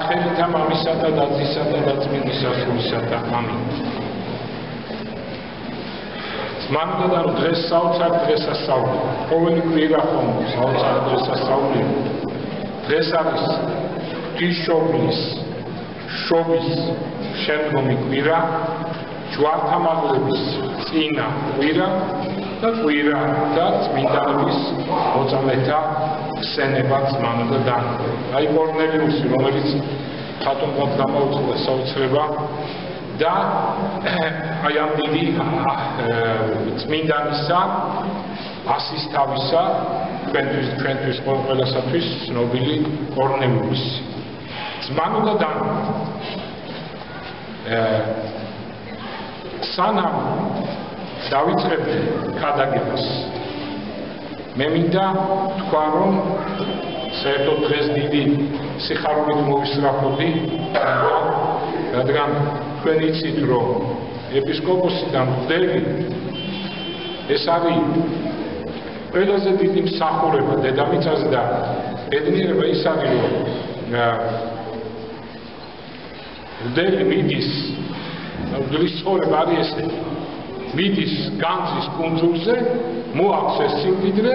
სახელითა მამისა და დაცისა და დაწმინდისა სულისა და ამინ. მანდა და დღეს საოცარ დღესასწაული. ყოველი კვირა ხომ საოცარ დღესასწაული. დღეს არის თიშობის შობის შემდგომი კვირა, ჯვართამაღლების წინა კვირა და კვირა და წმინდანების მოწამეთა ხსენებაც მანდა და აი კორნელიუსი რომელიც ხატონგად გამოუცხადა საოცრება და აი ამ დიდი წმინდანისა ასის თავისა ჩვენთვის ჩვენთვის ყველასათვის ცნობილი კორნელიუს ძმანო და სანამ დავიწყებდი ქადაგებას მე მინდა თქვა რომ საერთოდ დღეს დიდი სიხარულით მოვისწრაფოდი რადგან თქვენ იცით რომ ეპისკოპოსიდან მღვდელი ეს არის ყველაზე დიდი მსახურება დედამიწაზე და ბედნიერება ის არის რომ მღვდელი მიდის მღვდლის ცხოვრება არის ესე მიდის განძის კუნძულზე მოაქვს ეს სიმდიდრე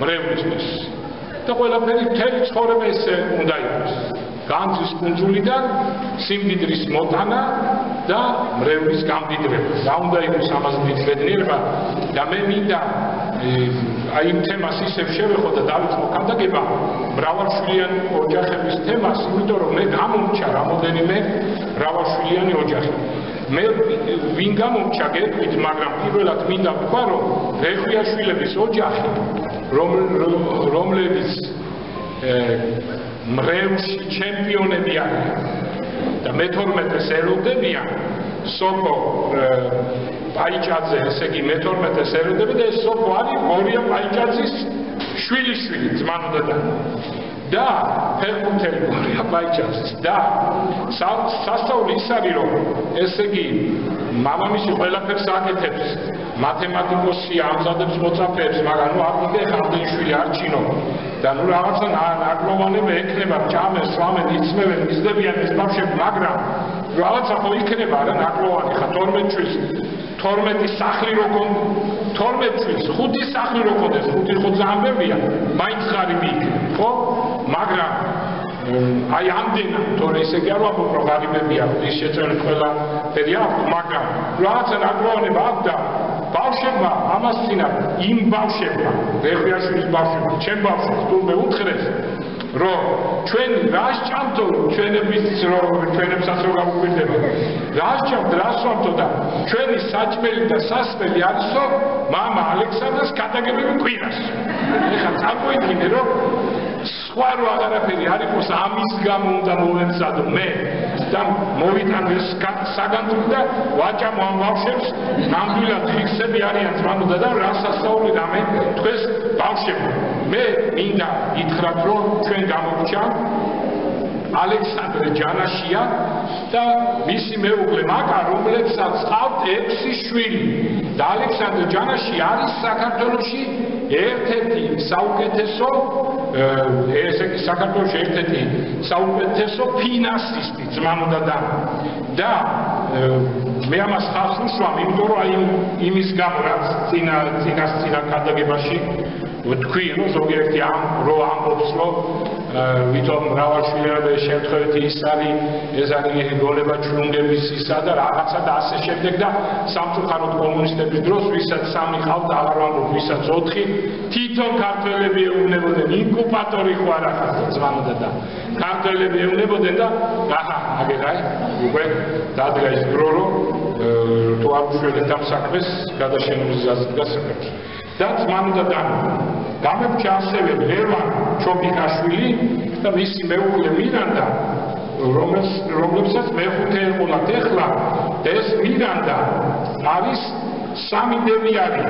მრევლისთვის და ყველაფერი მთელი ცხოვრება ესე უნდა იყოს განძის კუნძულიდან სიმდიდრის მოტანა და მრევლის გამდიდრება. რა უნდა იყოს ამაზე მიწედნიერება და მე მინდა აი იმ თემას ისევ შევეხო და დავით მოხანდაგება მრავალშვილიანი ოჯახების თემას, იმიტომ რომ მე გამომჩა რამოდენიმე მრავალშვილიანი ოჯახი. მე ვინ გამომჩა გეტყვით, მაგრამ პირველად მინდა ვთქვა, რომ რეხვიაშვილების ოჯახი, რომლებიც მრევლში ჩემპიონები არიან და მე-12-ს ეროვდებიან სოფო პაიჭაძე, ესე იგი მე-12-ს ეროვდება და ეს სოფო არის მორია პაიჭაძის შვილიშვილი, ძმანო და ფეხბურთელი მორია პაიჭაძის და სასწაული ის არის რომ ესე იგი მამამისი ყველაფერს აკეთებს მათემატიკოსი ამზადებს მოწაფეებს მაგრამ ნუ აკეთე ხარდეიშვილი არჩინო და ნუ რაღაცა ნაკლოვანები ექნება ჭამე სვამენ იცმევენ მისდებიან ეს ბავშვები მაგრამ რაღაცა ხო იქნება რა ნაკლოვანი ხა 12 წლის 12 სახლი როგორ 12 წლის 5 სახლი როგორ ხოდეს 5 ხო ძალიან ბევრია მაინც ღარიბი იქნება ხო? მაგრამ აი ამდენა თორე ესე კი არ ვამბობ რომ ღარიბებია ის შეწევენ ყველა ფერი აქვს მაგრამ რაღაცა ნაკლოვანება აქვს და ბავშვებმა ამას წინა იმ ბავშვებმა ვეხვიაშვილის ბავშვებმა ჩემ ბავშვს თუმე უთხრეს რომ ჩვენ რას ჭამთო ჩვენების რომ ჩვენებსაც რომ გავუკვირდება რას ჭამთ რას ვამთო და ჩვენი საჭმელი და სასმელი არისო мама ალექსანდრეს კატაგებები კვირას ეხლა წარმოიდგინე რომ სხვა რო აღარაფერი არ იყოს ამის გამო უნდა მოვემსადო მე და მოვიტანო ეს საგანძური და ვაჭამ ამ ბავშვებს ნამდვილად ფიქსები არიან ძმანოდა და რა სასწაული რამე თქვენს ბავშვებს მე მინდა ითხრათ რომ ჩვენ გამოგჩა ალექსანდრე ჯანაშია და მისი მეუღლე მაკა რომლებსაც ყავთ 6 შვილი. და ალექსანდრე ჯანაში არის საქართველოსი ერთ-ერთი საუკეთესო ესე იგი საქართველოს ერთ-ერთი საუკეთესო ფინანსისტი ძმანოდა და. და მე ამას ხალხს უსვამ იმიტომ რომ აი იმის გამო რაც წინა წინა წინა კადაგებაში ვთქვი რომ ზოგიერთი ამ რო ამბობს რომ ვიტომ მრავალშვილები შემთხვევით ის არის ეს არის გოლება ჩლუნგების ისა და რაღაცა და ასე შემდეგ და სამწუხაროდ კომუნისტების დროს ვისაც სამი ყავდა აღარ ვამბობ ვისაც ოთხი თვითონ ქართველები ეუბნებოდნენ. ინკუბატორი ხო არა ხარ ძმანოდა და ქართველები ეუბნებოდნენ და აჰა აგერაი უკვე დადგა ის დრო რომ თუ ამ შვილებს ამ საქმეს გადაშენების გასაკეთებს და ძმანოდა და გამებჩა ასევე ლევან ჩობიკაშვილი და მისი მეუღლე მირანდა რომელს რომლებსაც მეხუთე ეყოლათ ეხლა ეს მირანდა არის სამი დევი არის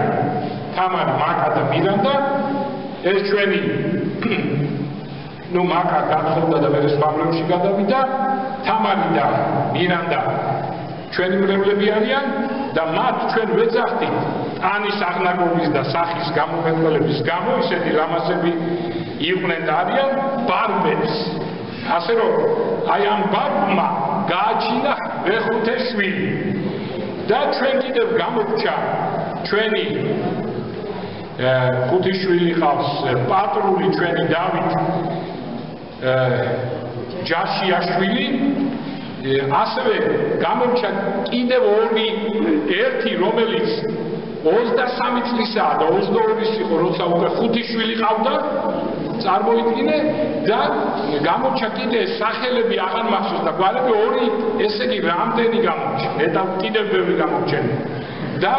თამარ მაკა და მირანდა. ეს ჩვენი ნუ მაკა გახსოვდა და მე სპაბლებში გადავიდა. თამარი და მირანდა ჩვენი მრევლები არიან და მათ ჩვენ ვეძახდით ტანის აღნაგობის და სახის გამომეტყველების გამო ისეთი ლამაზები იყვნენ და არიან ბარბებს ასე რომ აი ამ ბაბმა გააჩინა მეხუთე შვილი და ჩვენ კიდევ გამორჩა ჩვენი ხუთი შვილი ხავს პატრული ჩვენი დავით ჯაშიაშვილი ასევე გამორჩა კიდევ ორი ერთი რომელიც 23 წლისაა და 22 იყო როცა უკვე ხუთი შვილი ყავდა წარმოიდგინე და გამორჩა კიდე სახელები აღარ მახსოვს და გვარები ორი ესე იგი რამდენი გამორჩა მეტა კიდევ ბევრი გამორჩა და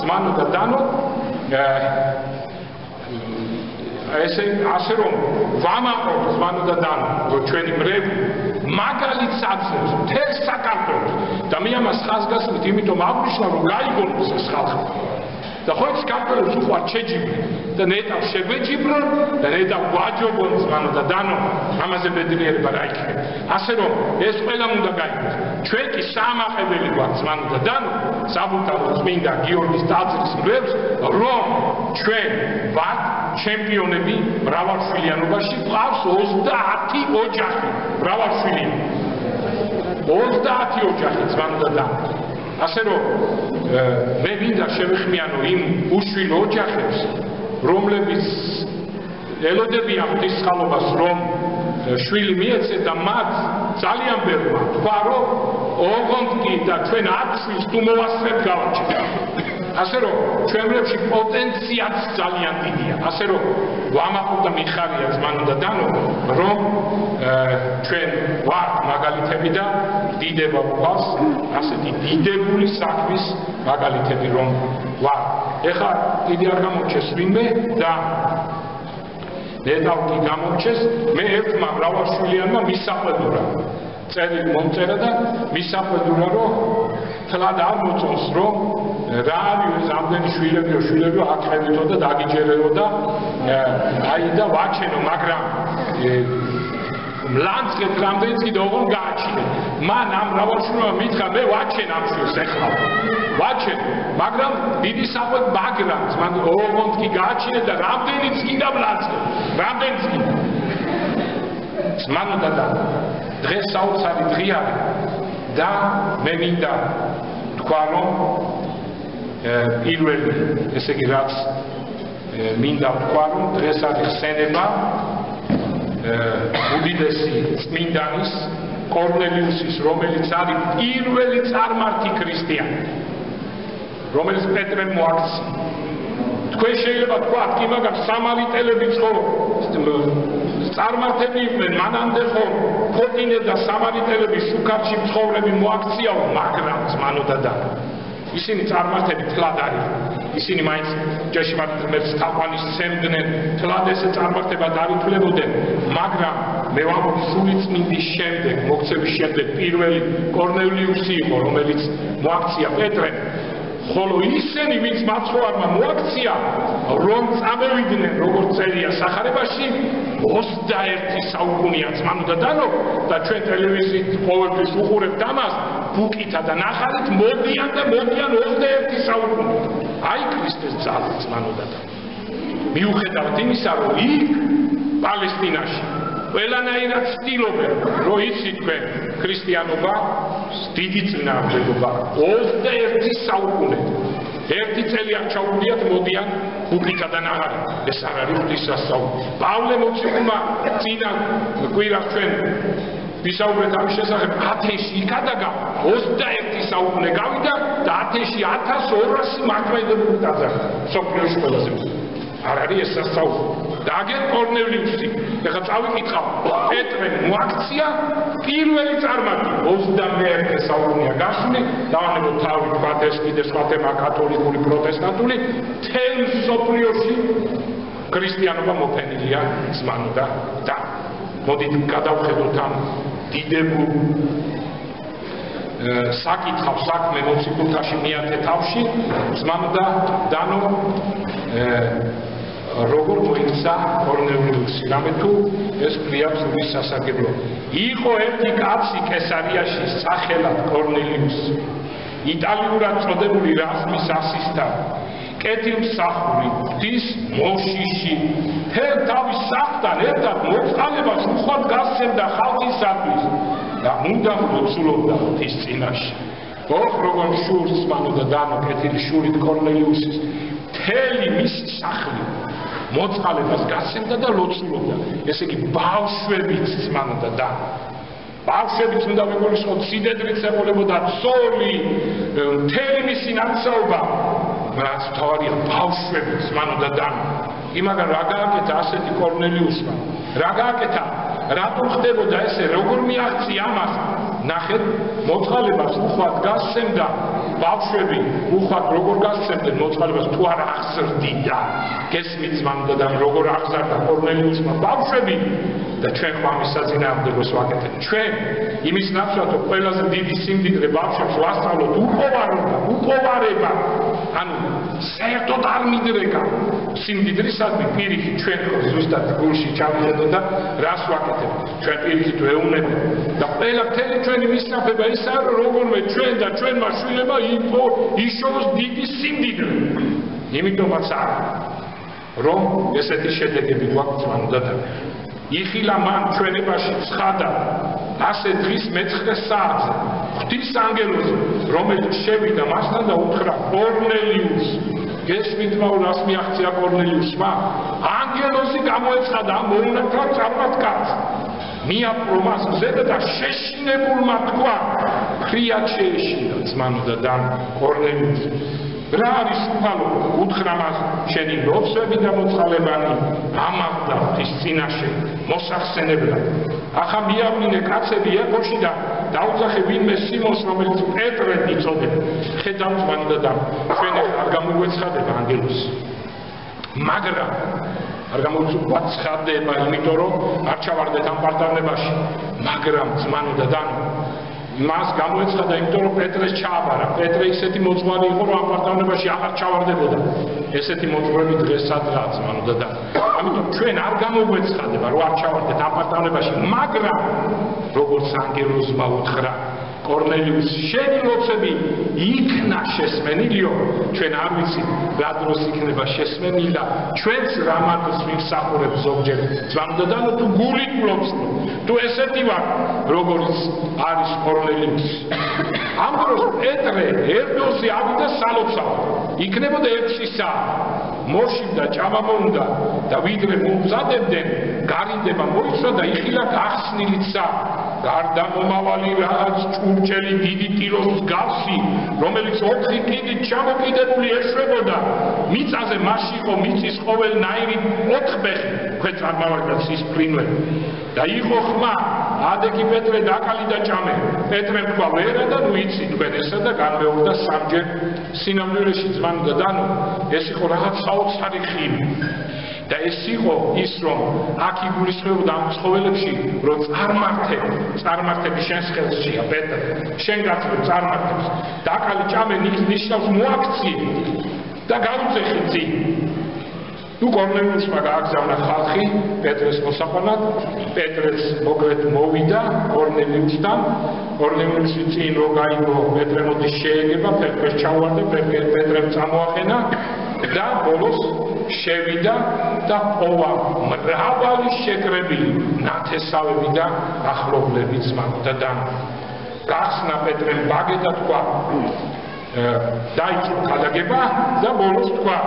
ზმანო და დანო ესე ასე რომ ვამაყობ ზმანო და დანო ჩვენი მრევი მაგალითს აცნობს თელ საქართველოს და მე ამას ხაზგასმით იმიტომ აღვნიშნა რომ გაიგონოს ეს ხალხი. და ხო ის კაპელოს უყარ ჩეჯიბრი და ნეტა შეგვეჯიბრო და ნეტა გვაჯობონ ზმანო და დანო. ამაზე ბედნიერება რა იქნება? ასე რომ ეს ყველა უნდა გაიგოს ჩვენ კი სამაყებელი გვაქვს ზმანო და დანო. საბუთარო წმინდა გიორგის ტაძრის მრევს რომ ჩვენ ვართ ჩემპიონები მრავალშვილიანობაში ყავს 30 ოჯახი. მრავალშვილიანი 30 ოჯახი დანო ასე რომ მე მინდა შევეხმიანო იმ უშვილო ოჯახებს რომლებიც ელოდებიან ღვთის ხალობას რომ შვილი მიეცე და მათ ძალიან ბევრმა თქვა რომ ოღონდ კი და ჩვენ აქ შვილს თუ მოვასწრებთ გავაჩერეთ ასე რომ ჩვენებში პოტენციალს ძალიან დიდია. ასე რომ ვამაყობ და მიხარია ზმანო და დანო, რომ ჩვენ ვარ მაგალითები და დიდება გვყავს, ასეთი დიდებული საქმის მაგალითები რომ ვარ. ეხლა დიდი არ გამორჩეს ვინმე და ნეტავკი გამორჩეს, მე ერთმა მრავალშვილიანმა მისაყვედურა. წელი მომწერა და მისაყვედურა რომ თლად არ მოწონს რომ რა არის ეს ამდენი შვილებიო შვილებიო აკრებითო და დაგიჯერეო და აი და ვაჩენო მაგრამ ლანცკეთ რამდენიც კიდე ოღონ გააჩინე. მან ამ მრავალშვილობა მითხრა მე ვაჩენ ამ შვილს ეხლა. ვაჩენ მაგრამ დიდი საყვეთ მაგრამ მან ოღონ კი გააჩინე და რამდენიც კიდე ლანცკეთ რამდენიც კიდე მანო და დღეს საოცარი დღე არის და მე მინდა თქვა რომ პირველი ესე იგი რაც მინდა ვთქვა რომ დღეს არის ხსენება უდიდესი წმინდანის კორნელიუსის რომელიც არის პირველი წარმართი ქრისტიანი რომელიც პეტრემ მოაქცია. თქვენ შეიძლება თქვათ კი მაგრამ სამარიტელები ცხოვრობ. წარმართები იყვნენ მანამდე ხო ფოტინე და სამარიტელები შუქარში ცხოვრები მოაქციაო მაგრამ ზმანოდა და ისინი წარმართები თლად არის. ისინი მაინც ჯეშმართ ღმერთს თაყვანის სცემდნენ თლად ეს წარმართება დავითვლებოდნენ მაგრამ მე ვამბობ სული წმინდის შემდეგ მოქცევის შემდეგ პირველი კორნელიუსი იყო რომელიც მოაქცია პეტრემ ხოლო ისინი ვინც მაცხოვარმა მოაქცია რომ წამოვიდნენ როგორც წერია სახარებაში 21 საუკუნეა ძმანოდა დანო და ჩვენ ტელევიზიით ყოველთვის უყურებთ ამას ბუკითა და ნახალით მოდიან და მოდიან 21 საუკუნე. აი ქრისტეს ძალა ძმანოდა და მიუხედავად იმისა რომ იქ პალესტინაში ყველანაირად ცდილობენ რომ იცი თქვენ ქრისტიანობა დიდი წინააღმდეგობა. 21 საუკუნე. ერთი წელი არ ჩაუგდიათ მოდიან ბუკითა და ნაღარი ეს არ არის ღვთისასწაული. პავლე მოციქულმა წინა კვირას ჩვენ ვისაუბრეთ ამ შესახებ ათეში იქადაგა 21 საუკუნე გავიდა და ათეში 1200 მართლმადიდებლური ტაძარი სოფლიოში ყველაზე. არ არის ეს სასწაული. და აგერ კორნელიუსი ეხლა წავიკითხავ პეტრე მოაქცია პირველი წარმატი 21 საუკუნეა გასული დავანებო თავი თქვათ ეს კიდე სხვა თემა კათოლიკური პროტესტანტული. თელ სოფლიოში ქრისტიანობა მოფენილია ზმანო და და. მოდით გადავხედოთ ამ დიდებულ საკითხავ საქმე მოციქულთაში მიათე თავში. ზმანო და დანო როგორ მოიქცა კორნელიუსი რამე თუ ეს ფრია ფურის სასაგებლო იყო ერთი კაცი კესარიაში სახელად კორნელიუსი იტალიურად წოდებული რაზმის ასისტანტი. კეთილმსახური ღვთის მოშიში. თელ თავის სახლთან ერთად მოწყალებას უხვად გასცემდა ხალხისათვის მუდამ ლოცულობდა ღვთის წინაშე. ოხ როგორ შურს მანო და დანო კეთილი შურით კორნელიუსის მთელი მისი სახლი მოწყალებას გასცემდა და ლოცულობდა. ესე იგი ბავშვებიც მანო და ბავშვებიც უნდა მეგულისხოთ სიდედრით ეყოლებოდა ცოლი მთელი მისი ნაცაობა რაც თავარია ბავშვებიც მანო და იმაგან რა გააკეთა ასეთი კორნელიუსმა? რა გააკეთა? რატომ ხდებოდა ესე? როგორ მიაღწია ამას ნახეთ მოწყალებას უხვად გასცემდა ბავშვები უხვად როგორ გასცემდნენ მოწყალებას თუ არ აღზრდიდა? გესმით მანდა და როგორ აღზარდა? კორნელიუსმა ბავშვები და ჩვენ ხმამის საძინააღმდეგოს ვაკეთებ ჩვენ იმის ნაცვლად რომ ყველაზე დიდი სიმდიდრე ბავშვებს ვასწავლოთ უყოვარობა უყოვარება ანუ საერთოდ არ მიდრეკა. სიმდიდრისადმი პირიქით ჩვენ ხო ზუსტად გულში ჩავიხედოთ და რას ვაკეთებ ჩვენ პირიქით ვეუნები და ყველა მთელი ჩვენი მისწრაფება ისაა რომ როგორმე ჩვენ და ჩვენმა შვილებმა იფო იშოვოს დიდი სიმდიდრე. იმიტომაც არა რომ ესეთი შედეგები გვაქვს მანდა და იხილა მან ჩვენებაში ცხადა ასე დღის მეცხრე საათზე ღვთის ანგელოზი რომელიც შევიდა მასთან და უთხრა კორნელიუს გესმით რა რას მიაღწია კორნელიუსმა? ანგელოზი გამოეცხადა ამ მოუნათლად წარმატკაც მიაპრო მას ზედ და შეშინებულმა თქვა ფრიად შეეშინა ძმანო და დან კორნელიუსი რა არის უფალო უთხრა მას შენი ლოცვები და მოწყალებანი ამაღდა ის წინაშე მოსახსენებლად ახლა მიავნინე კაცები ეკოში და დაუძახე ვინმე სიმონს რომელიც პეტრე იწოდება ხედავს მანდა და ჩვენ არ გამოგვეცხადება ანგელოს მაგრამ არ გამოგვეცხადება იმიტომ რომ არ ჩავარდეთ ამ პარტნიორობაში მაგრამ ძმანო და დანო მას გამოეცხადა იმიტომ რომ პეტრეს ჩააბარა. პეტრე ისეთი მოძღვარი იყო რომ აპარტამენტში აღარ ჩავარდებოდა. ესეთი მოძღვრები დღეს სადღაც მანოდა და ამიტომ ჩვენ არ გამოგვეცხადება რომ არ ჩავარდეთ აპარტამენტში მაგრამ როგორც ანგელოზმა უთხრა კორნელიუს შენი ლოცები იქნა შესმენილიო. ჩვენ არ ვიცით რა დროს იქნება შესმენილი და ჩვენც რამადის ვიმსახურებ ზოგჯერ. ძამდადანო თუ გული გლობს თუ ესეთი ვარ როგორც არის კორნელიუს. ამ დროს პეტრე ერთოსი ავიდა სალოცავ. იქნებოდა ექვსი საათი. მოშინდა ჭამამონდა და ვიდრე მომზადებდნენ გარინდება მოიცვა და იხილა გახსნილიცა გარდა მომავალი რაღაც ჭურჭელი დიდი ტიროს გასი რომელიც ოთხი კიდით ჩამოკიდებული ეშვებოდა. მიწაზე მასში იყო მიწის ყოველნაირი ოთხბეხი ქვეც არ მოვარდა ის ფრინვე. და იყო ხმა ადეკი პეტრე დაკალი და ჭამე. პეტრე თქვა ვერა და ნუ იცი თქვენ ესა და განმეორდა სამჯერ სინამდვილეში ძმან და დანო. ეს იყო რაღაც საოცარი ხილი და ეს იყო ის რომ აქ იგულისხმებოდა ამ ცხოველებში რომ წარმართე წარმართები შენს ხელშია პეტრე შენ გაწევ წარმართებს. დაკალი ჭამე ნიშნავს მოაქცი და გაუწეხი ძი თუ კორნელიუსმა გააგზავნა ხალხი პეტრეს მოსაყვანად პეტრეს მოკლედ მოვიდა კორნელიუსთან კორნელიუსი წინ რო გაიგო პეტრე მოდი შეეგება პეტრეს ჩავარდა პეტრემ წამოახენა და ბოლოს შევიდა და პოვა მრავალი შეკრებილი ნათესავები და ახლობლები ძმათა და გახსნა პეტრემ ბაგე და თქვა დაიწყო გადაგება და ბოლოს თქვა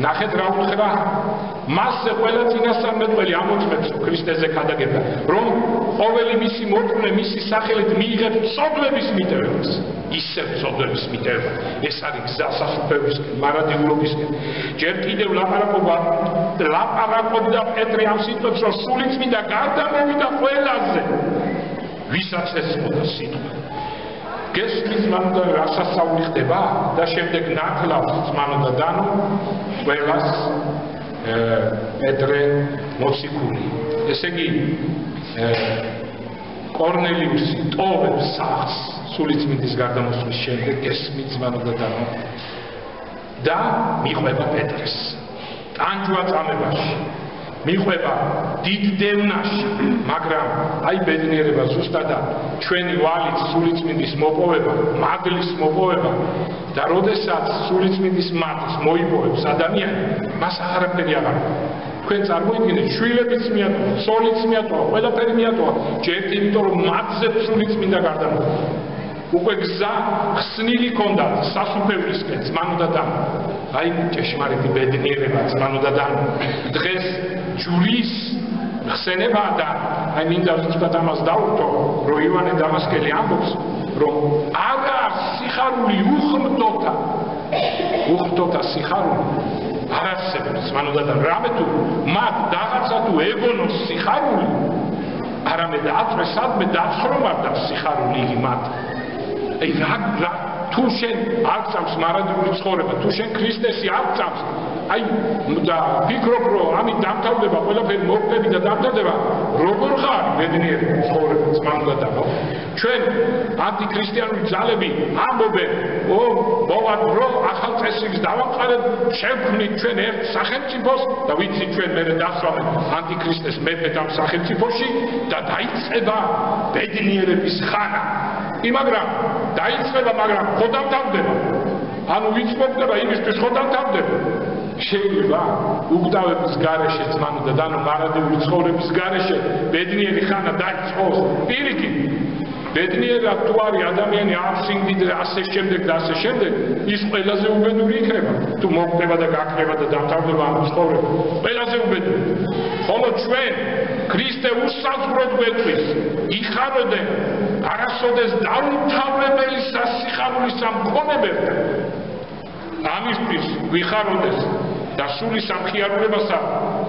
ნახეთ რა უთხრა. მასზე ყველა წინასწარმეტყველი ამოწმებს ქრისტეზე ქადაგება რომ ყოველი მისი მოწმე მისი სახელით მიიღებს წოდების მიტევებს. ისე წოდების მიტევა ეს არის გზასახლებისკენ მარადიულობისკენ. ჯერ კიდევ ლაპარაკობა ლაპარაკობდა პეტრე ამ სიტყვებს რომ სული წმინდა გარდა მოვიდა ყველაზე. ვისაც ესმოდა სიტყვა გესმის მანდა რასასაული ხდება და შემდეგ ნაკლავს ძმანო და დანო ყველას პეტრე მოციქული. ესე იგი კორნელიუსი ტოვებს სახს სულიწმინდის გარდამოსვლის შემდეგ გესმის ძმანო და დანო და მიყვება პეტრეს ტანჯვა წამებაში მიყვება დიდ დევნაში, მაგრამ აი ბედნიერება ზუსტადა ჩვენი ვალით სულიწმინდის მოპოვება, მადლის მოპოვება და როდესაც სულიწმინდის მადლს მოიპოვებს ადამიანი, მას აღარაფერი აღარ თქვენ წარმოიდგინეთ შვილებიც მიატოვა, სოლიც მიატოვა, ყველაფერი მიატოვა, ჯერ იმიტომ რომ მათზე სული წმინდა გარდამოვა. უკვე გზა ხსნილი ქონდა სასუფევლისკენ ძმანოდა და აი ჭეშმარიტი ბედნიერება ძმანოდა და დღეს ჯურის ხსენება და აი მინდა ვთქვათ ამას დაურთო რომ ივანე დამასკელი ამბობს რომ არა სიხარული უხმტოთა უხმტოთა სიხარული. არ არსებობს მანოდა და რამე თუ მათ რაღაცა თუ ეგონოს სიხარული არამედ აწვე სადმე დაცხრომარდა სიხარული იგი მათ. აი რა თუ შენ არ წამს მარადიული ცხოვრება თუ შენ ქრისტესი არ წამს აი და ფიქრობ რომ ამით დამთავრდება ყველაფერი მოხდები და დამთავრდება. როგორ ხარ ბედნიერი ცხოვრება ძმანდა და ხო? ჩვენ ანტიქრისტიანული ძალები ამბობენ ო მოვარ რომ ახალ წესრიგს დავამყარეთ შევქმნით ჩვენ ერთ სახელმწიფოს და ვიცი ჩვენ მე დასვამეთ ანტიქრისტეს მეფეთ ამ სახელმწიფოში და დაიწყება ბედნიერების ხანა. იმაგრამ დაიწყება მაგრამ ხო დამთავრდება? ანუ ვინც მოხდება იმისთვის ხო დამთავრდება შეიძლება უკვდავების garaშე ძმანო და ანუ მარადიული ცხოვრების garaშე ბედნიერი ხანა დაიწყოს. პირიქით ბედნიერად თუ არის ადამიანი აფსინდიდ ასე შემდეგ და ასე შემდეგ ის ყველაზე უბედური იქნება. თუ მოხდება და გაქრება და დამთავრდება ამ ცხოვრება ყველაზე უბედური. ხოლო ჩვენ ქრისტე უსაზღვროდ გვეტყვის იხაროდე არასოდეს დაუმთავრებელი სასიხარულის სამქონებებთან ამისთვის ვიხაროდეს და სული სამხიარულებასა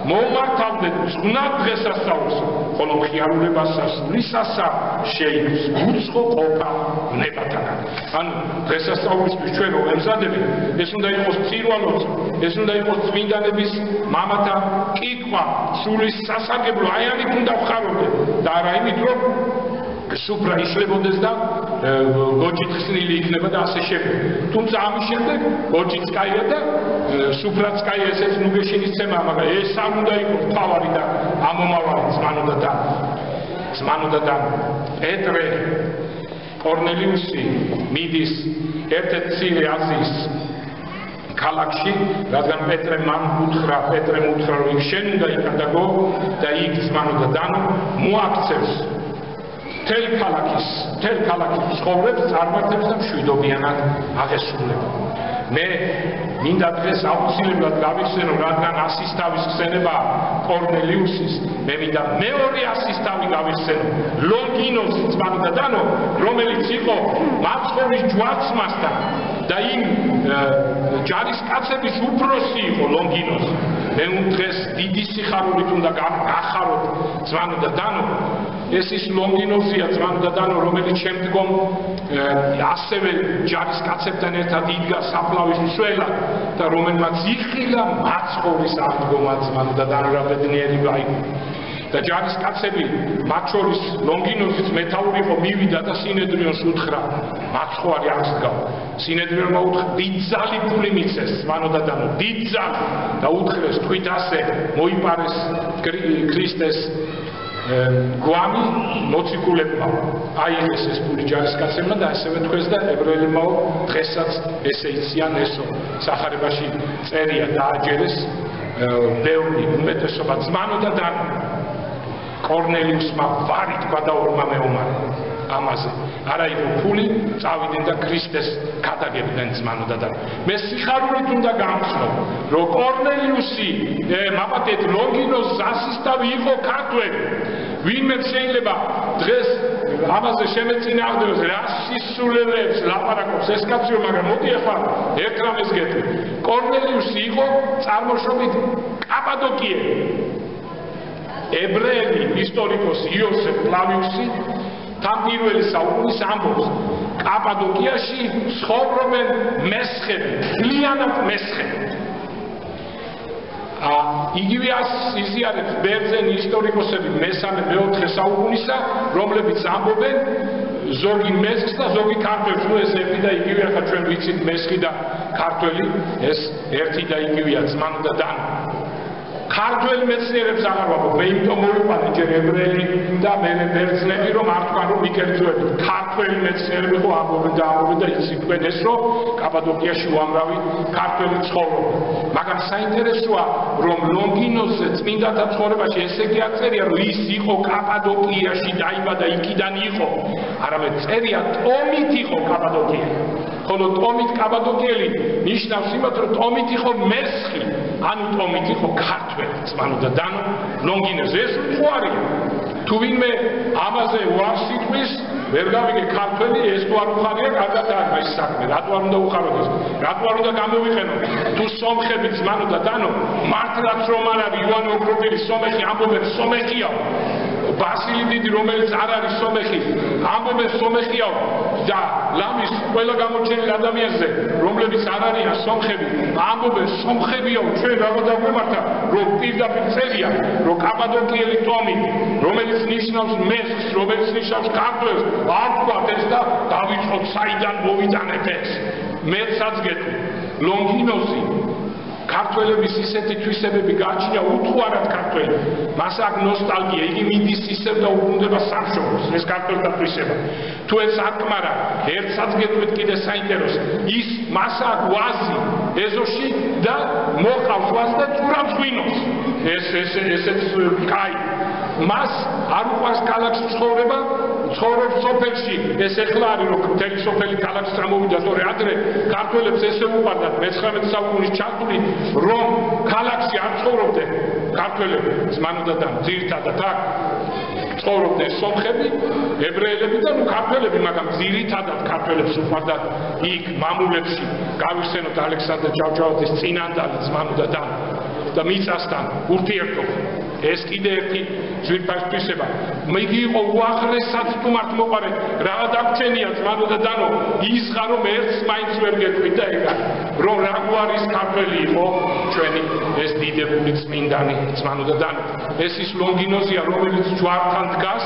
მომართავდეთ ზღნა დღესასწაულს ხოლო მხიარულებასა სულისასა შეიქს უცხო ყოფა ნებათაგან ანუ დღესასწაულისთვის ჩვენ რომ ემზადებით ეს უნდა იყოს წირვალოც ეს უნდა იყოს წმინდანების მამათა კითხვა სულის სასარგებლო აი ამით უნდა ვხარობდეთ და არა იმით რომ სუფრა ისლებოდეს და გოჯი ხსნილი იქნება და ასე შემდეგ. თუმცა ამის შემდეგ გოჯიც კაია და სუფრაც კაია ესეც ნუგეშინის ცემა, მაგრამ ეს არ უნდა იყოს თავარი და ამომავალი ძმანოდა და ძმანოდა და პეტრე კორნელიუსი მიდის ერთ-ერთ ცირე აზიის ქალაქში, რადგან პეტრე მან უთხრა, პეტრე უთხრა, რომ შენ უნდა იქადაგო და იქ ძმანოდა და მოაქცევს თელ ქალაქის თელ ქალაქის ცხოვრებს წარმართებს და მშვიდობიანად აღესრულება მე მინდა დღეს აუცილებლად გავიხსენო რადგან ასისთავის ხსენება კორნელიუსის მე მინდა მეორე ასისთავი გავიხსენო ლონგინოს ძმანა დანო რომელიც იყო მაცხოვრის ჯვარცმასთან და იმ ჯარისკაცების უფროსი იყო ლონგინოს მე დღეს დიდი სიხარულით უნდა გახაროთ ძმანა და დანო ეს ის ლონგინოზია ძმანა და დანო რომელიც შემდგომ ასევე ჯარისკაცებთან ერთად იდგა საფლავის მსვლელად და რომელმაც იხილა მაცხოვრის აღდგომა ძმანა და დანო რა ბედნიერი ვაი. და ჯარის კაცები მათ შორის ლონგინოზის მეტაური იყო მივიდა და სინედრიონს უთხრა მაცხვარი აქვს გა სინედრიონმა უთხრა ბიძალი ფული მიცეს მანოდა და ბიძალი და უთხრეს თქვით ასე მოიპარეს ქრისტეს გვამი მოციქულებმა. აიღეს ეს ფული ჯარისკაცებმა და ასევე თქვენს და ებრაელებმა დღესაც ესე იციან ესო სახარებაში წერია დააჯერეს ბევრი უმეტესობა ძმანოდა და კორნელიუსმა ვარი თქვა და ორმა მეომარმა ამაზე. არა იყო ფული წავიდნენ და ქრისტეს გადაგებდნენ ძმანოდა და მე სიხარულით უნდა გამხსნო რომ კორნელიუსი მაპატეთ ლონგინოს სასისთავი იყო ქართველი ვინმე შეიძლება დღეს ამაზე შემეწინააღმდეგოს რა სისულელებს ლაპარაკობს. ეს კაცო მაგრამ მოდი ახლა ერთ რამეს გეტყვი. კორნელიუსი იყო წარმოშობით კაპადოკიელი ებრაელი ისტორიკოსი იოსებ პლავიუსი თან პირველი საუკუნის ამბობს. კაპადოკიაში ცხოვრობენ მესხები, ძალიანად მესხები. იგივე იზიარებს ბერძენი ისტორიკოსები მესამე მეოთხე საუკუნისა, რომლებიც ამბობენ ზოგი მესხს და ზოგი ქართველს, ნუ ეს ერთი და იგივე ახლა ჩვენ ვიცით მესხი და ქართველი, ეს ერთი და იგივეა, ძმან და დან. ქართველ მეცნიერებს აღარ ვაბობ, მე იმიტომ მოვიყვანე ჯერ ებრაელი და მე ბერძნები რომ არ თქვან რომ იქერწვები. ქართველ მეცნიერები ხო ამბობენ და ამბობენ და იცი თქვენ ეს რომ კაპადოკიაში უამრავი ქართველი ცხოვრობენ. მაგრამ საინტერესოა რომ ლონგინოსზე წმინდათა ცხოვრებაში ესე კი აწერია, რომ ის იყო კაპადოკიაში დაიბადა, იქიდან იყო, არამედ წერია ტომით იყო კაპადოკია. ხოლო ტომით კაპადოკიელი ნიშნავს იმათ, რომ ტომით იყო მესხი, ანუ ტომით იყო ქართველი, ძმანო და დანო ლონგინოს ეს ხო არის? თუ ვინმე ამაზე უარს იტყვის, ვერ გავიგე ქართველი ეს თუ არ უხარია კარგად აღმა ის საქმე? რატო არ უნდა უხაროთ ეს რატო არ უნდა გამოვიყენო? თუ სომხები ძმანო და დანო მართლაც რომ არ არის ივანე ოქროპირი სომეხი ამბობენ სომეხია ბასილი დიდი რომელიც არ არის სომეხი ამბობენ სომეხია და ლამის ყველა გამოჩენილ ადამიანზე რომლებიც არ არიან სომხები ამბობენ სომხებია ჩვენ რა დაგვემართა რომ პირდაპირ წერია რომ კაპადოკიელი ტომი რომელიც ნიშნავს მესხს რომელიც ნიშნავს ქართველს არ თქვათ ეს და დავიწყოთ საიდან მოვიტანეთ ეს. მეცაც გეტყვი ლონგინოსი ქართველების ისეთი თვისებები გააჩნია უთუარად ქართველი. მას აქ ნოსტალგია იგი მიდის ისევ და უბრუნდება სამშობლოს ეს ქართველთა თვისება. თუ ეს აკმარა ერთსაც გეტყვით კიდე საინტერესო. ის მას აქ ვაზი ეზოში და მოყავს ვაზ და წურავს ღვინოს. ეს ეს ესეც კაი. მას არ უყვარს ქალაქში ცხოვრება ცხოვრობს სოფელში. ეს ეხლა არის რომ მთელი სოფელი ქალაქში წამოვიდა თორე ადრე ქართველებს ესე უყვარდათ მე-19 საუკუნის ჩართული რომ ქალაქში არ ცხოვრობდნენ ქართველები. ზმანოდა და ძირთადად აქ ცხოვრობდნენ სომხები ებრაელები და ნუ ქართველები მაგრამ ძირითადად ქართველებს უყვარდათ იქ მამულებში გავიხსენოთ ალექსანდრე ჯავჯავაძის წინანდალი ზმანოდა და და მიწასთან ურთიერთობა. ეს კიდე ერთი ძვირფასწრება. მიგი იყო უახლესად თუმართ მოყარე რა დაგჩენია ძმანო და დანო. ისღა რომ ერთს მაინც ვერ გეტყვით და ეგა რომ რა გვარის ქართველი იყო ჩვენი ეს დიდებული წმინდანი ძმანო და დანო. ეს ის ლონგინოზია რომელიც ჯვართან დგას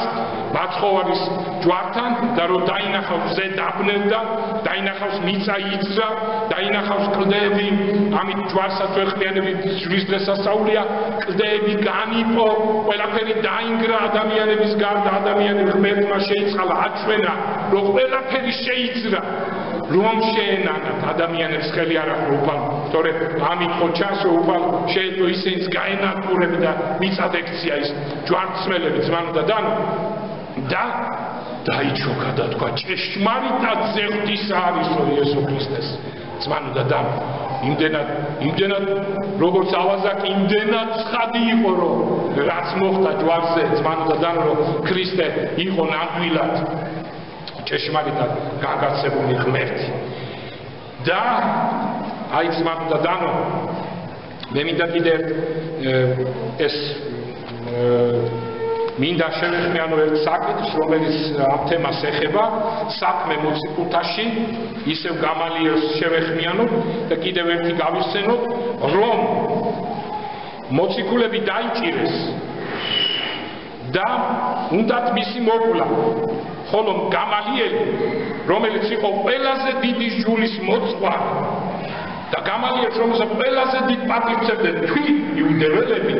მაცხოვარის ჯვართან და რომ დაინახავს ზე დაბნევდა დაინახავს მიწა იწრა დაინახავს კლდეები ამით ჯვარსაც ვეხმიანები ჟვის დღესასწაულია კლდეები განიპო ყველაფერი დაინგრა ადამიანების გარდა ადამიანის ღმერთმა შეიწყალა აჩვენა რომ ყველაფერი შეიძრა. რომ შეენანათ ადამიანებს ხელი არ აქვს უფალ თორე ამით ხო ჩანს რომ უფალ შეიძლება ისინიც გაენატურები და მიწადექცია ის ჯვარცმელები ძმანო და დანო და დაიჩოქა და თქვა ჭეშმარიტად ზეღდის არისო იესო ქრისტეს. ძმანო და დანო იმდენად იმდენად როგორც ავაზაკი იმდენად ცხადი იყო რომ რაც მოხდა ჯვარზე ძმანო და დანო რომ ქრისტე იყო ნამდვილად ჭეშმარიტად გაგაცებული ღმერთი. და აი ძმანო და დანო მე მინდა კიდე ეს მინდა შევეხმიანო ერთ საკითხს, რომელიც ამ თემას ეხება, საქმე მოციქულთაში, ისევ გამალიელს შევეხმიანო და კიდევ ერთი გავიხსენოთ, რომ მოციქულები დაიჭირეს და უნდათ მისი მოკლა. ხოლო გამალიელი, რომელიც იყო ყველაზე დიდი ჯულის მოწყვარი და გამალიელს რომელსაც ყველაზე დიდ პატივცემდნენ თვით იუდეველები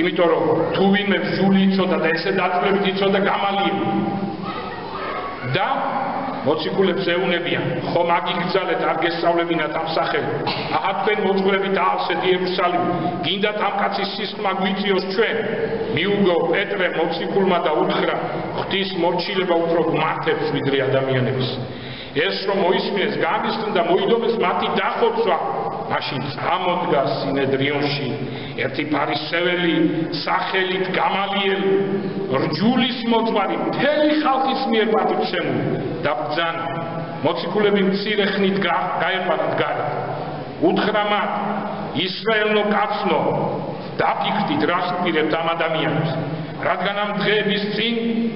იმიტომ რომ თუ ვინმე ჟული იცოდა და ესე დაწლებით იცოდა გამალიე და მოციქულებს ეუნებიან ხომ აგიგზალეთ არ გესწავლებინათ ამ სახელი? აჰა თქვენ მოძღვრები დაალსეთ იერუსალიმი გინდათ ამ კაცის სისხლმა გვიწიოს ჩვენ. მიუგო პეტრე მოციქულმა და უთხრა ღვთის მორჩილება უფრო მართებს ვიდრე ადამიანების ეს რომ მოისმინეს გამისხნდა და მოიდომეს მათი დახოცვა მაშინ წამოდგა სინედრიონში. ერთი ფარისეველი სახელით გამალიელი რჯულის მოძღვარი მთელი ხალხის მიერ პატივცემული და ბძანა მოციქულები მცირე ხნით გაეყვანათ გარეთ. უთხრა მათ ისრაელო კაცნო დაფიქრდით რას უპირებთ ამ ადამიანებს რადგან ამ დღეების წინ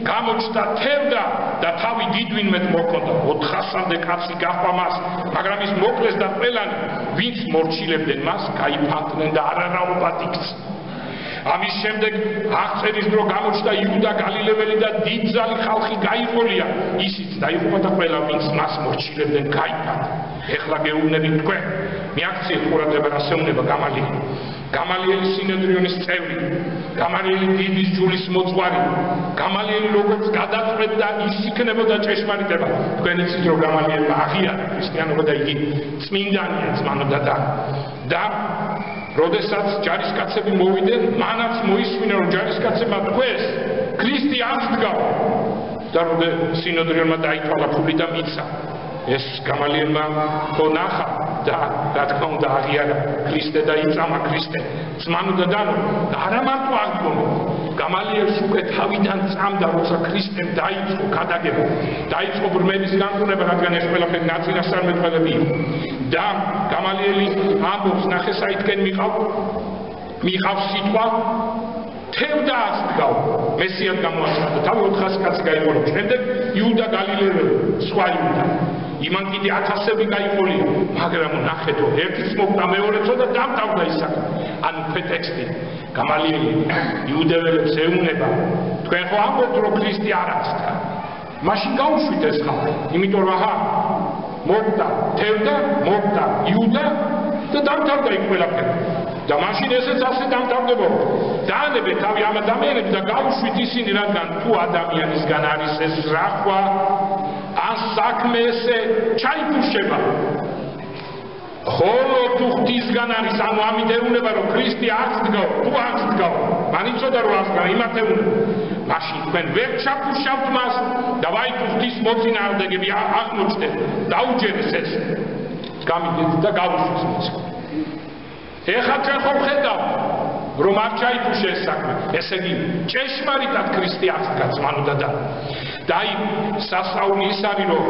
გამოჩნდა თევდა და თავი დიდვინმე მოქონდა. 400-მდე კაცი გაყვა მას მაგრამ ის მოკლეს და ყველანი ვინც მორჩილებდნენ მას გაიფანტნენ და არარაობად იქცა ამის შემდეგ აღწერის დრო გამოჩნდა იუდა გალილეველი და დიდძალი ხალხი გაიყოლია. ისიც დაიღუპა და ყველა ვინც მას მორჩილებდნენ გაიფანტა. ეხლა გეუბნები თქვენ მიაქციეთ ყურადღება რა შეუნება გამალი გამალიელი სინედრიონის წევრი, გამალიელი დიდის ჯულის მოძღვარი, გამალიელი როგორც გადაწყვეტდა ის იქნებოდა ჭეშმარიტება. თქვენ იცით რომ გამალიელი აღიარა ქრისტიანობა და იგი წმინდანია ძმანოდა და და როდესაც ჯარისკაცები მოვიდნენ, მანაც მოისმინა რომ ჯარისკაცებმა თქვეს ქრისტე არ დგაო. და როდე სინოდრიონმა დაითვალა ფული და მიცა ეს გამალიელმა ხო ნახა და რა თქმა უნდა აღიარა ქრისტე და იწამა ქრისტე. ძმანო და დანო და არა მარტო აღდგომა გამალიელს უკვე თავიდან წამდა როცა ქრისტემ დაიწყო გადაგება. დაიწყო ბრმების განკურნება რადგან ეს ყველაფერი ნაცირასარმეთველები იყო. და გამალიელი ამბობს ნახე საითკენ მიყავ მიყავს სიტყვა თევდა ასდგავ მესიად გამოაცხადა. თავი 400 კაცი გაიყოლო შემდეგ იუდა გალილეელი სხვა იუდა იმან კიდე ათასები გაიყოლია მაგრამ ნახეთო ერთიც მოკდა მეორეცო და დამთავრდა ის საქმე ანუ პრეტექსტი გამალიელი იუდეველებს ეუნება თქვენ ხო ამბობთ რომ ქრისტე არ აღსტა მაშინ გაუშვით ეს ხალხი იმიტომ რომ აჰა მოკდა თევდა მოკდა იუდა და დამთავრდა იქ ყველაფერი. და მაშინ ესეც ასე დამთავრდებოდა. დაანებე თავი ამ ადამიანებს და გაუშვით ისინი რადგან თუ ადამიანისგან არის ეს რახვა ან საქმე ესე ჩაიფუშება ხოლო თუ ღვთისგან არის ანუ ამით ეუბნება რომ ქრისტე არც დგაო თუ არც დგაო მანიცოდა რომ არც დგაო იმათ ეუბნება მაშინ თქვენ ვერ ჩაფუშავთ მას და ვაი თუ ღვთის მოწინააღმდეგები აღმოჩნდეთ დაუჯერეს ეს. გამიგეთ და გავუშვით ეს ეხლა ჩვენ ხომ ხედავთ რომ არ ჩაიფუშე ეს საქმე? ესე იგი ჭეშმარიტად ქრისტე არც დგას მანოდა და დაი სასაუნი ის არის რომ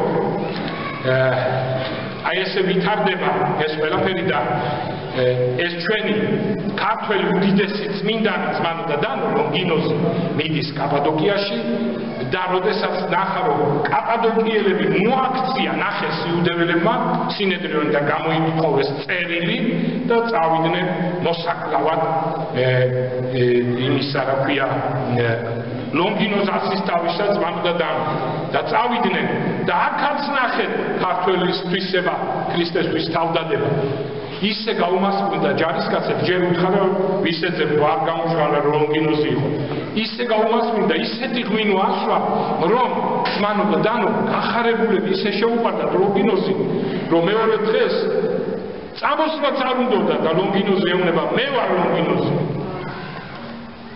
აი ესე ვითარდება ეს ყველაფერი და ეს ჩვენი ქართველი უდიდესი წმინდანი ძმანო და დანო ლონგინოზი მიდის კაპადოკიაში და როდესაც ნახა რომ კაპადოკიელები მოაქცია ნახეს იუდეველებმა სინედრიონი და გამოიწოვეს წერილი და წავიდნენ მოსაკლავად იმისა რა ქვია ლონგინოს ასისტავისა ძმანო და და წავიდნენ და აქაც ნახეთ ქართველის თვისება ქრისტესთვის თავდადება. ისე გაუმასწრდა ჯარისკაცებს ჯერ უთხარა ვისეძებ არ გამოშალა რომ ლონგინოსი იყო. ისე გაუმასწრდა ისეთი ღვინო ასვა რომ მანო და დანო ახარებულები ისე შეუყვარდა ლონგინოსი რომ მეორე დღეს წამოსვლაც არ უნდოდა და ლონგინოსი ეუბნება მე ვარ ლონგინოსი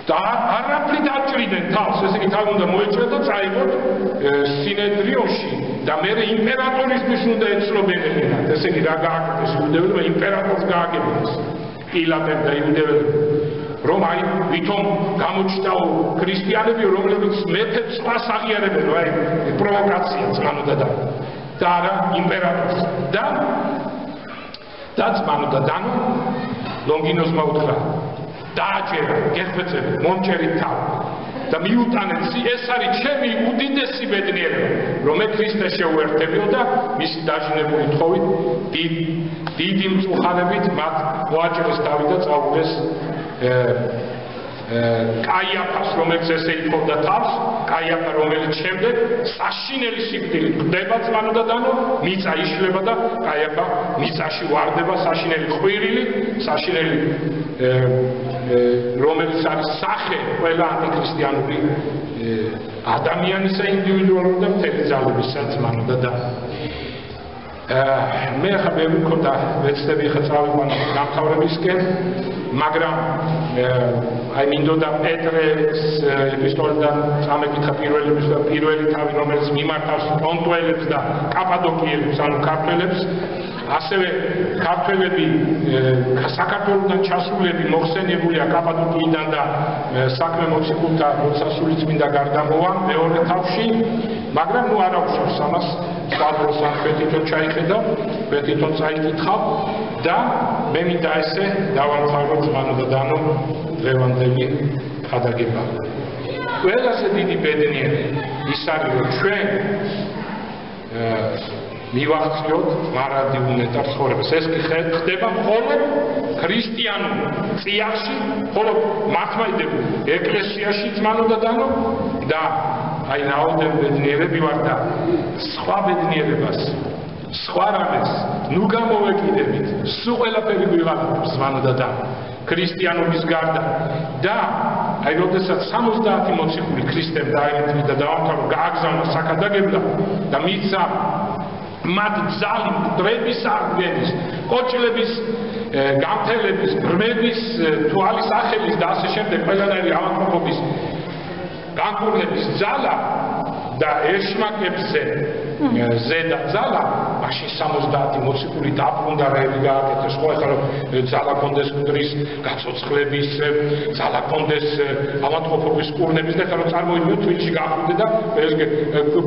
და არაფრით აჭრიდნენ თავს, ესე იგი თავი უნდა მოეჭრა და წაიღოთ სინედრიონში და მე იმპერატორისთვის უნდა ეცნობინებინათ, ესე იგი რა გააკეთეს? იუდეველმა იმპერატორს გააგებინეს. პილატემ და იუდეველმა რომ აი ვითომ გამოჩნდაო ქრისტიანები რომლებიც მეფეს სხვას აღიარებენ, აი პროვოკაციაც მანოდა და და არა იმპერატორს. და დაც მანოდა დანო ლონგინოსმა უთხრა დააჭერა გეხფეცები მომჭერით თავ. და მიუტანეთ ეს არის ჩემი უდიდესი ბედნიერება რომ მე ქრისტე შეუერთებიო და მისი დაჟინებული თხოვით დიდი დიდი მწუხარებით მათ მოაჭრეს თავი და წაუდეს კაიაფას რომელიც ესე იყოდა თავს კაიაფა რომელიც შემდეგ საშინელი სიკვდილით ხდება ძმანოდა დანო მიწა იშლება და კაიაფა მიწაში ვარდება საშინელი ყვირილი საშინელი რომელიც არის სახე ყველა ანტიქრისტიანული ადამიანისა ინდივიდუალური და მთელი ძალებისა ძმანოდა და მე ხა მე მქონდა ვეცდები ხა წავიყვანო დამთავრებისკენ მაგრამ აი მინდოდა პეტრეს ეპისტოლიდან წამეკითხა პირველი პირველი თავი რომელიც მიმართავს პონტუელებს და კაპადოკიელებს ანუ ქართველებს ასევე ქართველები საქართველოსთან ჩასულები მოხსენებულია კაპადოკიიდან და საქმე მოციქულთა როცასული წმინდა გარდამოვა მეორე თავში. მაგრამ ნუ არ აქვს ამას სტადროს საფეთითო ჩაიხედა ფეთითო წაიკითხა და მე მინდა ესე დავამთავრო ძმანო და დანო დღევანდელი ხადაგება ყველაზე დიდი ბედნიერი ის არის რომ ჩვენ მივახციოთ მარადი უნეტარ ცხოვრებას. ეს კი ხდება მხოლოდ ქრისტიანულ წიაღში, მხოლოდ მართლმადიდებლურ ეკლესიაში ძმანოდა დანო და აი რაოდენ ბედნიერები ვარ და სხვა ბედნიერებას სხვა რამეს ნუ გამოვეკიდებით, სულ ყველაფერი გვიღალიბებს ძმანოდა დანო. ქრისტიანობის გარდა და აი როდესაც 70 მოციქული ქრისტემ დაემთხვა და დაამთავრა გააგზავნა საქადაგებდა და მიცა მათ ძალი დრების აღგენის კოჭლების გამთელების ბრმების თვალის ახელის და ასე შემდეგ ყველანაირი ავადმყოფობის განკურნების ძალა და ერშმაკებზე ზედა ძალა მაშინ 70 მოციქული დაბრუნდა რეები გააკეთეს ხო ახლა ძალა კონდეს კუდრის გაცოცხლების ძალა კონდეს ავადმყოფობის კურნების და ახლა წარმოიდგინე თბილისში გაახვიდე და ესგე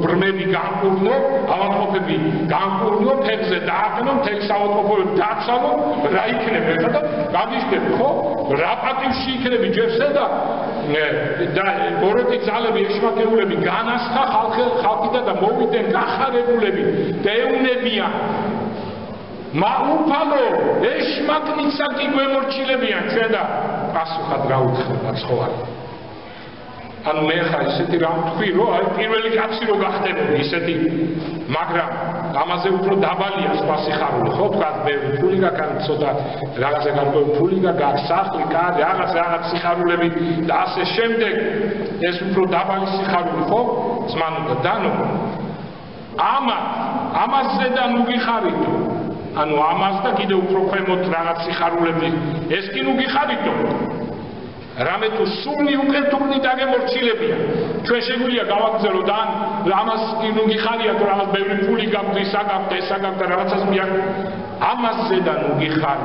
ბრმები განკურნო ავადმყოფები განკურნო ფეხზე დააყენო მთელი ავადმყოფობები დაცალო რა იქნება? ახლა და გაგიშდებ ხო? რა პატივში იქნები ჯერსე და და ბოროტი ძალები ეშმაკეულები განასხა ხალხი ხალხი და მოვიდნენ გახარებულები. დეუნებიან მაუფალო ეშმაკნიცა კი გვემორჩილებიან ჩვენ და პასუხად რა უთხრა ხო არა ანუ მე ხა ისეთი რამ თქვი რომ აი პირველი კაცი რო გახდებოდი ისეთი მაგრამ ამაზე უფრო დაბალია სხვა სიხარული ხო? თქვა მე ფული გაკან ცოტა რაღაცა გარკვეული ფული გაკ სახლი კარი რაღაც რაღაც სიხარულები და ასე შემდეგ. ეს უფრო დაბალი სიხარული ხო? ზმანო და დანო ამა ამაზე და ნუ გიხარიდო ანუ ამას და კიდე უფრო ქვემოთ რაღაც სიხარულები. ეს კი ნუ გიხარიდო რამე თუ სუნი უკვე თურნი დაგემორჩილებია. ჩვენ შეგვიძლია გავაგრძელოთ ან ამას ნუ გიხარია თუ რამაც ბევრი ფული გაგვდის საგამტე საგამტე რაღაცას მია ამასზე და ნუ გიხარ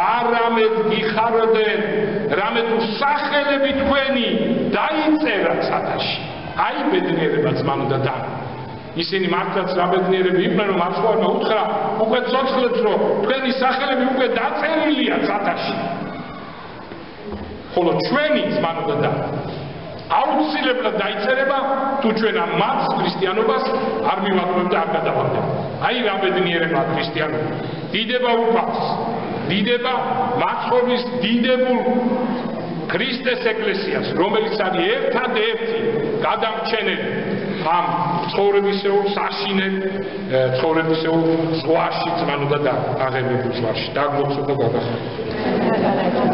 არამედ გიხარდენ რამე თუ სახელები თქვენი დაიწერა ცათაში აი ბედნიერება ძმანო და და ისინი მართლაც რაბედნიერები იყვნენ რომ არც ხوارმა უთხრა უკვე ცოცხლებს რომ თქვენი სახელები უკვე დაწერილია ცათაში ხოლო ჩვენი ძმანოდა და აუცილებლად დაიწერება თუ ჩვენ ამ მას ქრისტიანობას არ მივაკვებთ და არ გადავარდეთ. აი რა ბედნიერება ქრისტიანობა. დიდება უფალს, დიდება მაცხოვრის დიდებულ ქრისტეს ეკლესიას, რომელიც არის ერთადერთი გადამჩენელი ამ ცხოვრებისეულ საშინელ ცხოვრებისეულ ზღვაში, ძმანოდა და აღებებულ ზღვაში. დაგმოცო და გადახარეთ.